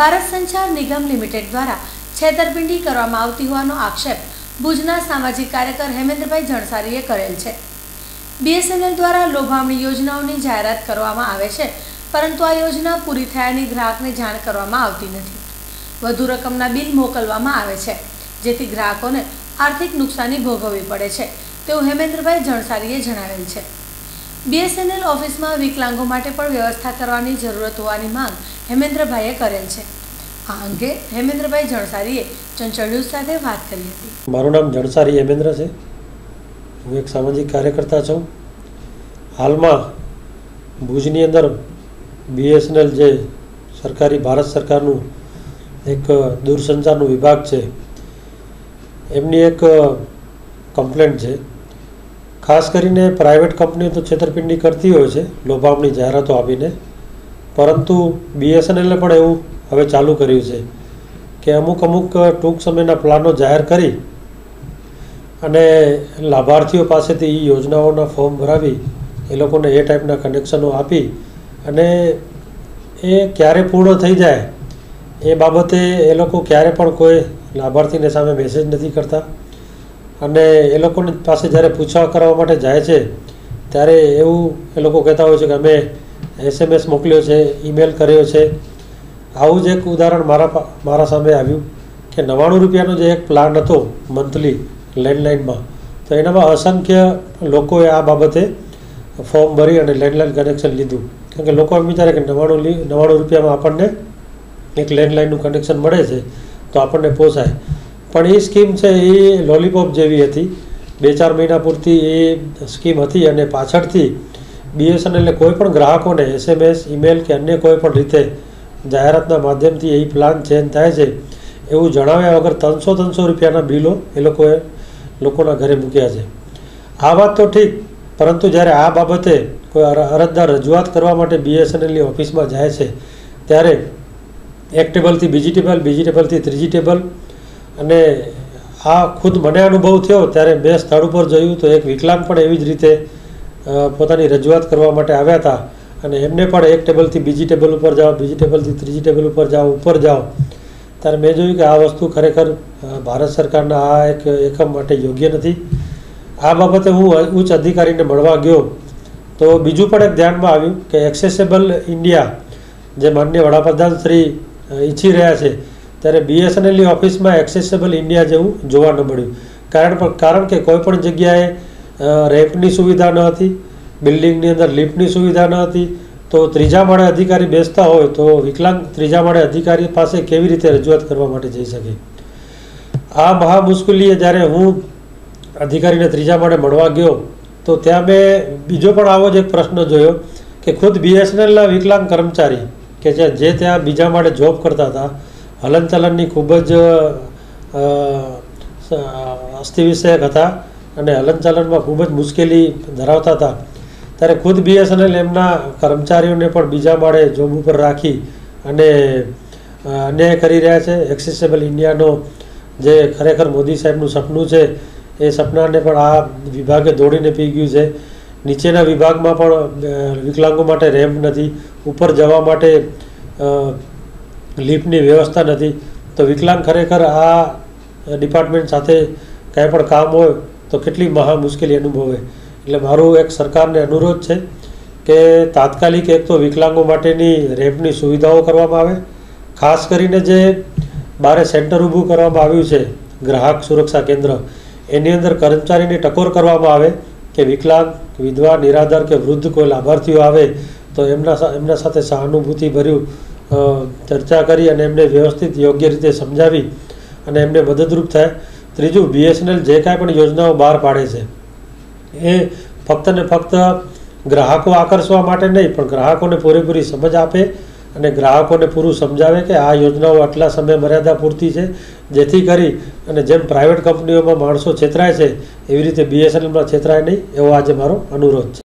ભારત સંચાર નિગમ લિમિટેડ દ્વારા છેતરપિંડી કરવામાં આવતી હોવાનો આક્ષેપ ભુજના સામાજિક કાર્યકર હેમેન્દ્રભાઈ જણસારીએ કરેલ છે. બીએસએનએલ દ્વારા લોભામણી યોજનાઓની જાહેરાત કરવામાં આવે છે, પરંતુ આ યોજના પૂરી થયાની ગ્રાહકને જાણ કરવામાં આવતી નથી. વધુ રકમના બિલ મોકલવામાં આવે છે, જેથી ગ્રાહકોને આર્થિક નુકસાની ભોગવવી પડે છે, તેવું હેમેન્દ્રભાઈ જણસારીએ જણાવેલ છે. બીએસએનએલ ઓફિસમાં વિકલાંગો માટે પણ વ્યવસ્થા કરવાની જરૂરત હોવાની માંગ હેમેન્દ્રભાઈએ કરેલ છે. આ અંગે હેમેન્દ્રભાઈ જણસારીએ ચંચળિયું સાથે વાત કરી હતી. મારું નામ જણસારી હેમેન્દ્ર છે. હું એક સામાજિક કાર્યકર્તા છું. હાલમાં ભુજની અંદર બીએસએનએલ જે સરકારી ભારત સરકારનું એક દૂરસંચારનું વિભાગ છે, એમની એક કમ્પ્લેન્ટ છે. ખાસ કરીને પ્રાઇવેટ કંપનીઓ તો છેતરપિંડી કરતી હોય છે લોભામણી જાહેરાતો આપીને. પરંતુ બીએસએનએલે પણ એવું હવે ચાલુ કર્યું છે કે અમુક અમુક ટૂંક સમયના પ્લાનો જાહેર કરી અને લાભાર્થીઓ પાસેથી એ યોજનાઓના ફોર્મ ભરાવી એ લોકોને એ ટાઈપના કનેક્શનો આપી અને એ ક્યારે પૂર્ણ થઈ જાય એ બાબતે એ લોકો ક્યારે પણ કોઈ લાભાર્થીને સામે મેસેજ નથી કરતા. અને એ લોકોની પાસે જ્યારે પૂછવા કરવા માટે જાય છે, ત્યારે એવું એ લોકો કહેતા હોય છે કે અમે એસએમએસ મોકલ્યો છે ઈમેલ કર્યો છે. આવું જ એક ઉદાહરણ મારા મારા સામે આવ્યું કે નવ્વાણું રૂપિયાનો જે એક પ્લાન હતો મંથલી લેન્ડલાઇનમાં તો એનામાં અસંખ્ય લોકોએ આ બાબતે ફોર્મ ભરી અને લેન્ડલાઇન કનેક્શન લીધું. કારણ કે લોકો એમ વિચારે કે નવ્વાણું નવ્વાણું રૂપિયામાં આપણને એક લેન્ડલાઇનનું કનેક્શન મળે છે, તો આપણને પોસાય. પણ એ સ્કીમ છે, એ લોલીપોપ જેવી હતી. બે ચાર મહિના પૂરતી એ સ્કીમ હતી અને પાછળથી બીએસએનએલે કોઈ પણ ગ્રાહકોને એસએમએસ ઈમેલ કે અન્ય કોઈ પણ રીતે જાહેરાતના માધ્યમથી એ પ્લાન ચેન્જ થાય છે, એવું જણાવ્યા વગર ત્રણસો ત્રણસો રૂપિયાના બિલો એ લોકોએ લોકોના ઘરે મૂક્યા છે. આ વાત તો ઠીક, પરંતુ જ્યારે આ બાબતે કોઈ અરજદાર રજૂઆત કરવા માટે બીએસએનએલની ઓફિસમાં જાય છે, ત્યારે એક ટેબલથી બીજી ટેબલ બીજી ટેબલથી ત્રીજી ટેબલ અને આ ખુદ મને અનુભવ થયો, ત્યારે મેં સ્થળ ઉપર જોયું તો એક વિકલાંગ પણ એવી જ રીતે પોતાની રજૂઆત કરવા માટે આવ્યા હતા અને એમને પણ એક ટેબલથી બીજી ટેબલ ઉપર જાઓ, બીજી ટેબલથી ત્રીજી ટેબલ ઉપર જાઓ ઉપર જાઓ. ત્યારે મેં જોયું કે આ વસ્તુ ખરેખર ભારત સરકારના આ એક એકમ માટે યોગ્ય નથી. આ બાબતે હું ઉચ્ચ અધિકારીને મળવા ગયો. તો બીજું પણ એક ધ્યાનમાં આવ્યું કે એક્સેસેબલ ઇન્ડિયા, જે માનનીય વડાપ્રધાન શ્રી ઈચ્છી રહ્યા છે, ત્યારે બીએસએનએલની ઓફિસમાં એક્સેસેબલ ઇન્ડિયા જેવું જોવા ન મળ્યું. કારણ પણ, કારણ કે કોઈપણ જગ્યાએ રેમ્પની સુવિધા ન હતી, બિલ્ડિંગની અંદર લિફ્ટની સુવિધા ન હતી, તો ત્રીજા માળે અધિકારી બેસતા હોય તો વિકલાંગ ત્રીજા માળે અધિકારી પાસે કેવી રીતે રજૂઆત કરવા માટે જઈ શકે? આ મહા મુશ્કેલીએ જ્યારે હું અધિકારીને ત્રીજા માળે મળવા ગયો, તો ત્યાં મેં બીજો પણ આવો જ એક પ્રશ્ન જોયો કે ખુદ બીએસએનએલના વિકલાંગ કર્મચારી કે જે ત્યાં બીજા માળે જોબ કરતા હતા, હલનચલનની ખૂબ જ અસ્થિ વિષયક હતા અને હલનચલનમાં ખૂબ જ મુશ્કેલી ધરાવતા હતા. ત્યારે ખુદ બીએસએનએલ એમના કર્મચારીઓને પણ બીજા માળે જોબ ઉપર રાખી અને અન્યાય કરી રહ્યા છે. એક્સેસેબલ ઇન્ડિયાનો જે ખરેખર મોદી સાહેબનું સપનું છે, એ સપનાને પણ આ વિભાગે દોડીને પી ગયું છે. નીચેના વિભાગમાં પણ વિકલાંગો માટે રેમ્પ નથી. ઉપર જવા માટે લિફ્ટની વ્યવસ્થા નથી. તો વિકલાંગ ખરેખર આ ડિપાર્ટમેન્ટ સાથે કાંઈ પણ કામ હોય તો કેટલી મહા મુશ્કેલી અનુભવે. એટલે મારું એક સરકારને અનુરોધ છે કે તાત્કાલિક એક તો વિકલાંગો માટેની રેમ્પની સુવિધાઓ કરવામાં આવે. ખાસ કરીને જે બારે સેન્ટર ઊભું કરવામાં આવ્યું છે, ગ્રાહક સુરક્ષા કેન્દ્ર, એની અંદર કર્મચારીને ટકોર કરવામાં આવે કે વિકલાંગ, વિધવા, નિરાધાર કે વૃદ્ધ કોઈ લાભાર્થીઓ આવે તો એમના એમના સાથે સહાનુભૂતિ ભર્યું ચર્ચા કરી અને એમને વ્યવસ્થિત યોગ્ય રીતે સમજાવી અને એમને મદદરૂપ થાય. ત્રીજું બીએસએનએલ જે કાંઈ પણ યોજનાઓ બહાર પાડે છે, એ ફક્ત ને ફક્ત ગ્રાહકો આકર્ષવા માટે નહીં, પણ ગ્રાહકોને પૂરેપૂરી સમજ આપે અને ગ્રાહકોને પૂરું સમજાવે કે આ યોજનાઓ આટલા સમય મર્યાદા પૂરતી છે, જેથી કરી અને જેમ પ્રાઇવેટ કંપનીઓમાં માણસો છેતરાય છે, એવી રીતે બીએસએનએલમાં છેતરાય નહીં, એવો આજે મારો અનુરોધ છે.